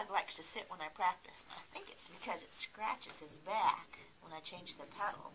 dog likes to sit when I practice, and I think it's because it scratches his back when I change the pedal.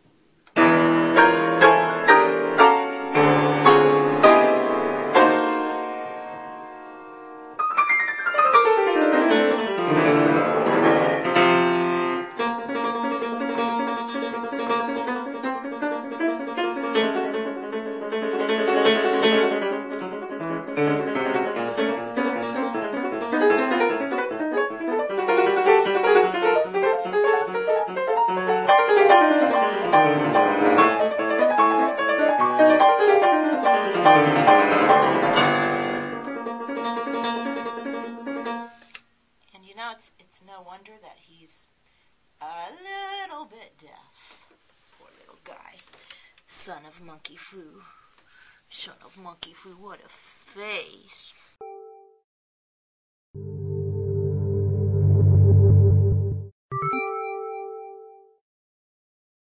And you know, it's it's no wonder that he's a little bit deaf. Poor little guy. Son of Monkey Foo. Son of Monkey Foo, what a face.